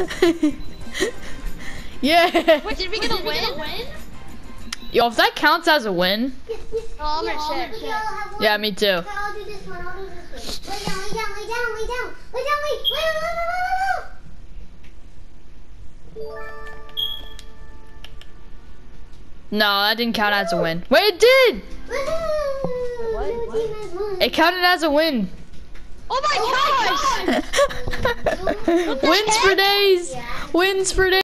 yeah. Wait, did we get a win? Yo, if that counts as a win. Oh, I'm gonna check. Yeah, me too. Okay, I'll do this one. I'll do this one. Lay down, lay down, lay down, lay down, lay down, lay, lay, lay, lay, lay, lay, lay. No, that didn't count as a win. Wait, it did. What? It counted as a win. Oh my gosh! Wins for days. Wins for days.